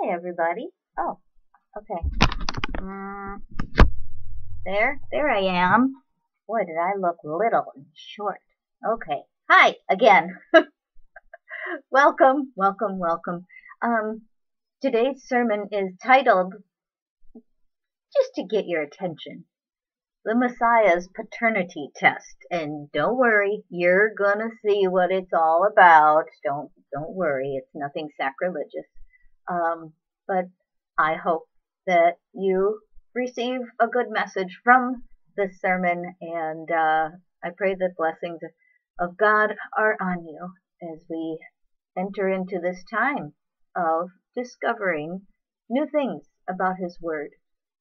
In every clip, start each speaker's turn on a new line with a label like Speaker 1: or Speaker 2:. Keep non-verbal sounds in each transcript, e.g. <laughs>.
Speaker 1: Hi, everybody. Oh, okay. Mm, there, there I am. Boy, did I look little and short. Okay. Hi again. <laughs> welcome, welcome, welcome. Um, today's sermon is titled, just to get your attention, the Messiah's paternity test. And don't worry, you're gonna see what it's all about. Don't, don't worry, it's nothing sacrilegious. Um, but I hope that you receive a good message from this sermon, and uh, I pray that blessings of God are on you as we enter into this time of discovering new things about His Word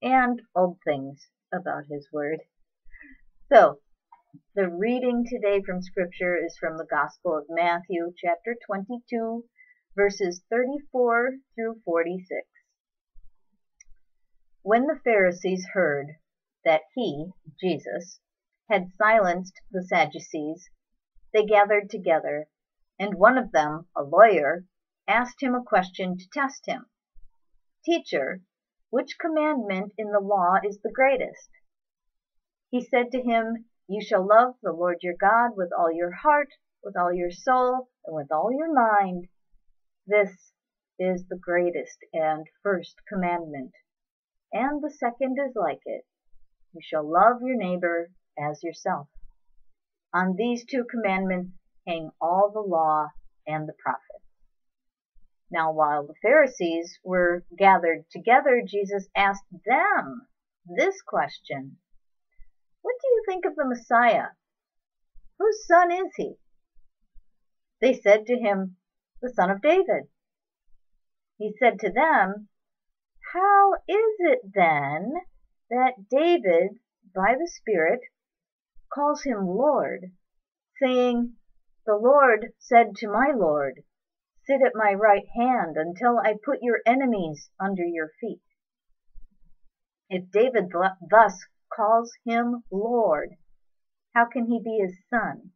Speaker 1: and old things about His Word. So, the reading today from Scripture is from the Gospel of Matthew, chapter 22, verses 34 through 46. When the Pharisees heard that he, Jesus, had silenced the Sadducees, they gathered together, and one of them, a lawyer, asked him a question to test him. Teacher, which commandment in the law is the greatest? He said to him, You shall love the Lord your God with all your heart, with all your soul, and with all your mind this is the greatest and first commandment, and the second is like it: You shall love your neighbor as yourself. On these two commandments hang all the law and the prophets. Now while the Pharisees were gathered together, Jesus asked them this question: What do you think of the Messiah? Whose son is he? They said to him the son of David. He said to them, How is it then that David, by the Spirit, calls him Lord, saying, The Lord said to my Lord, Sit at my right hand until I put your enemies under your feet. If David thus calls him Lord, how can he be his son?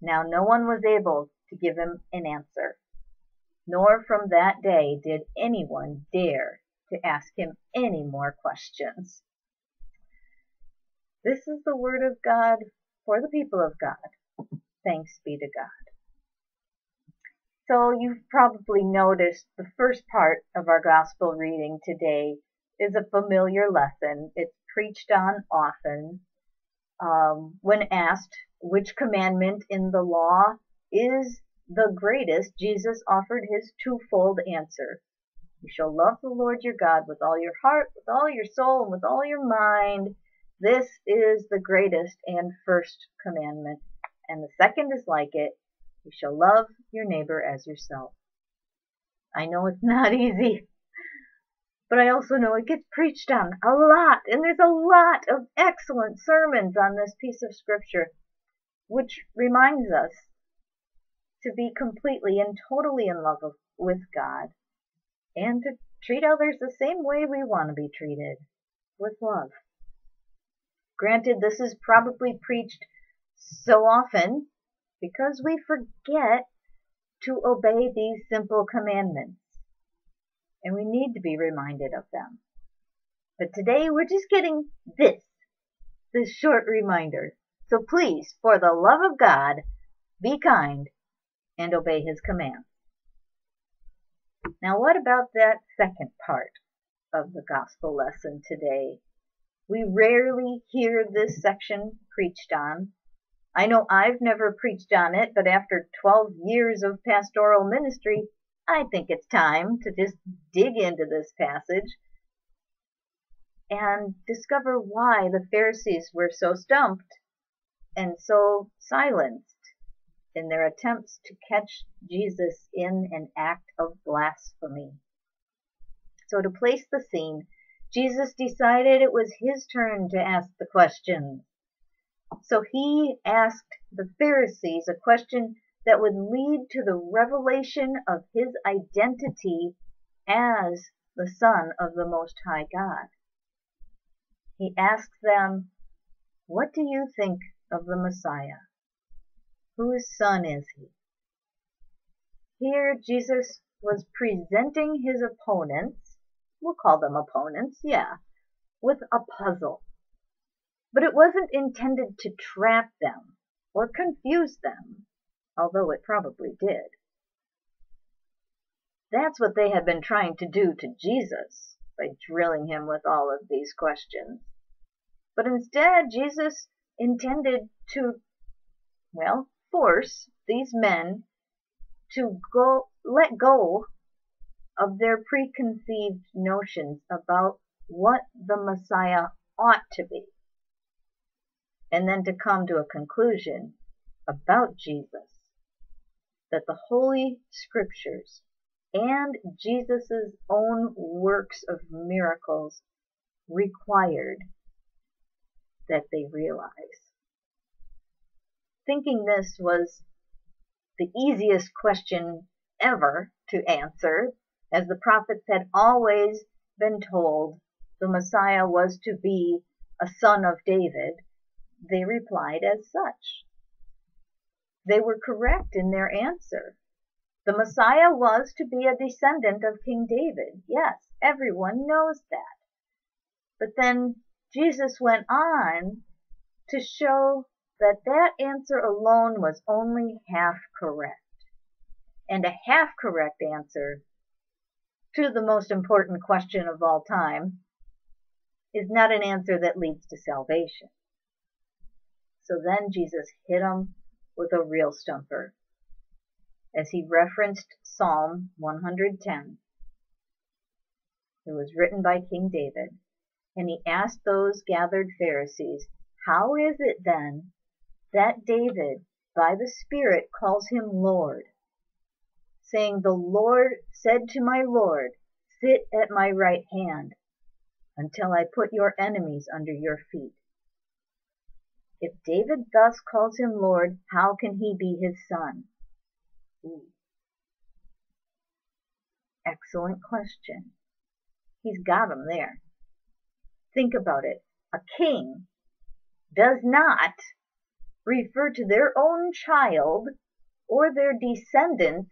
Speaker 1: Now no one was able to give him an answer, nor from that day did anyone dare to ask him any more questions. This is the word of God for the people of God. Thanks be to God. So you've probably noticed the first part of our gospel reading today is a familiar lesson. It's preached on often. Um, when asked which commandment in the law is the greatest, Jesus offered his twofold answer. You shall love the Lord your God with all your heart, with all your soul, and with all your mind. This is the greatest and first commandment. And the second is like it. You shall love your neighbor as yourself. I know it's <laughs> not easy, but I also know it gets preached on a lot. And there's a lot of excellent sermons on this piece of scripture, which reminds us to be completely and totally in love with God and to treat others the same way we want to be treated with love. Granted, this is probably preached so often because we forget to obey these simple commandments and we need to be reminded of them. But today we're just getting this, this short reminder. So please, for the love of God, be kind and obey his commands. Now what about that second part of the gospel lesson today? We rarely hear this section preached on. I know I've never preached on it, but after 12 years of pastoral ministry, I think it's time to just dig into this passage and discover why the Pharisees were so stumped and so silenced in their attempts to catch Jesus in an act of blasphemy. So to place the scene, Jesus decided it was his turn to ask the questions. So he asked the Pharisees a question that would lead to the revelation of his identity as the Son of the Most High God. He asked them, What do you think of the Messiah? Whose son is he? Here Jesus was presenting his opponents, we'll call them opponents, yeah, with a puzzle. But it wasn't intended to trap them or confuse them, although it probably did. That's what they had been trying to do to Jesus by drilling him with all of these questions. But instead, Jesus intended to, well, force these men to go let go of their preconceived notions about what the Messiah ought to be, and then to come to a conclusion about Jesus that the Holy Scriptures and Jesus' own works of miracles required that they realize. Thinking this was the easiest question ever to answer, as the prophets had always been told the Messiah was to be a son of David, they replied as such. They were correct in their answer. The Messiah was to be a descendant of King David. Yes, everyone knows that. But then Jesus went on to show that that answer alone was only half correct. And a half correct answer to the most important question of all time is not an answer that leads to salvation. So then Jesus hit him with a real stumper as he referenced Psalm 110. It was written by King David, and he asked those gathered Pharisees, How is it then that David by the Spirit calls him Lord, saying, The Lord said to my Lord, Sit at my right hand until I put your enemies under your feet. If David thus calls him Lord, how can he be his son? Ooh. Excellent question. He's got him there. Think about it. A king does not refer to their own child or their descendants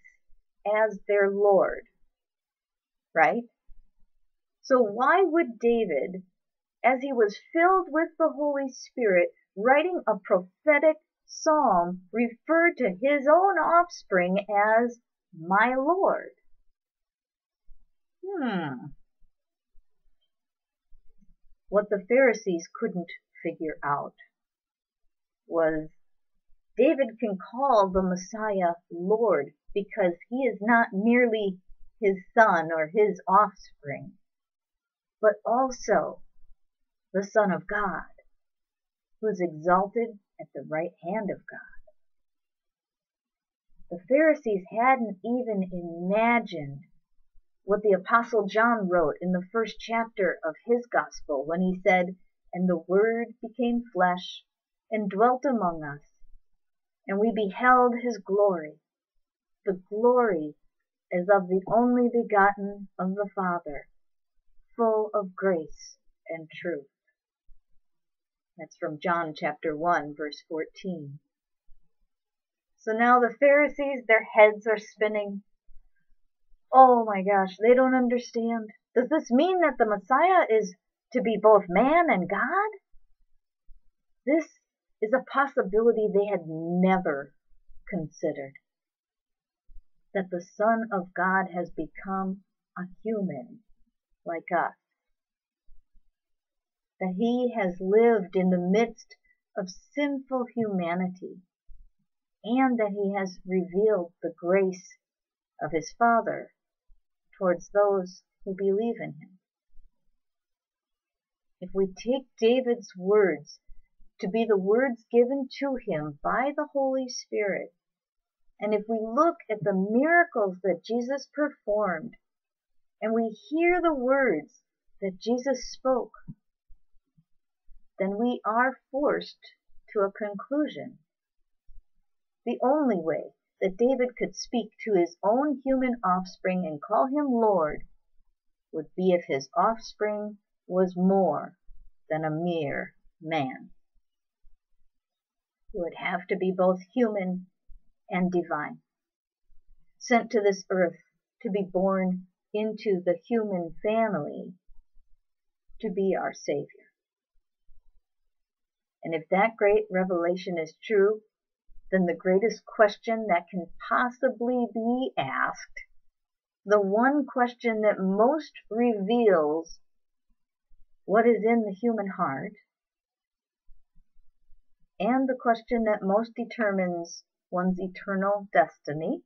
Speaker 1: as their Lord. Right? So why would David, as he was filled with the Holy Spirit, writing a prophetic psalm refer to his own offspring as my Lord. Hmm. What the Pharisees couldn't figure out was David can call the Messiah Lord because he is not merely his son or his offspring, but also the Son of God, who is exalted at the right hand of God. The Pharisees hadn't even imagined what the Apostle John wrote in the first chapter of his Gospel when he said, And the Word became flesh and dwelt among us, and we beheld his glory, the glory as of the only begotten of the Father, full of grace and truth. That's from John chapter 1, verse 14. So now the Pharisees, their heads are spinning. Oh my gosh, they don't understand. Does this mean that the Messiah is to be both man and God? This is a possibility they had never considered. That the Son of God has become a human like us that he has lived in the midst of sinful humanity and that he has revealed the grace of his Father towards those who believe in him. If we take David's words to be the words given to him by the Holy Spirit, and if we look at the miracles that Jesus performed, and we hear the words that Jesus spoke, then we are forced to a conclusion. The only way that David could speak to his own human offspring and call him Lord would be if his offspring was more than a mere man. Would have to be both human and divine, sent to this earth to be born into the human family to be our Savior. And if that great revelation is true, then the greatest question that can possibly be asked, the one question that most reveals what is in the human heart, and the question that most determines one's eternal destiny,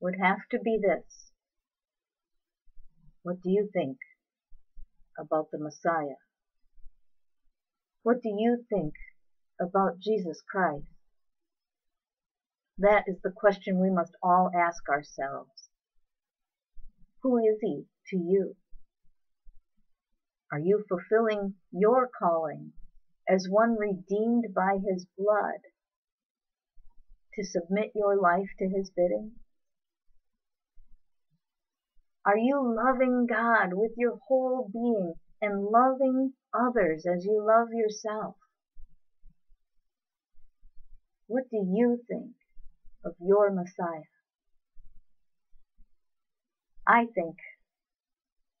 Speaker 1: would have to be this What do you think about the Messiah? What do you think about Jesus Christ? That is the question we must all ask ourselves. Who is he to you? Are you fulfilling your calling as one redeemed by his blood to submit your life to his bidding? Are you loving God with your whole being and loving others as you love yourself? What do you think of your Messiah? I think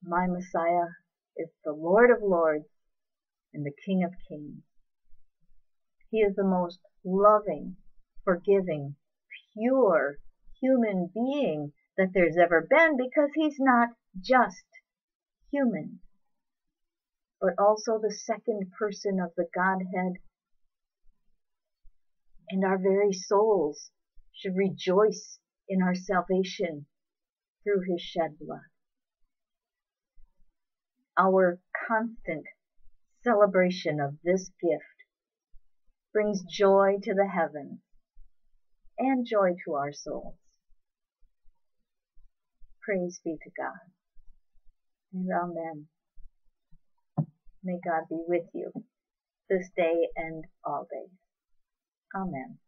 Speaker 1: my Messiah is the Lord of Lords and the King of Kings. He is the most loving, forgiving, pure human being that there's ever been because he's not just human but also the second person of the Godhead. And our very souls should rejoice in our salvation through his shed blood. Our constant celebration of this gift brings joy to the heavens and joy to our souls. Praise be to God. And amen. May God be with you this day and all days. Amen.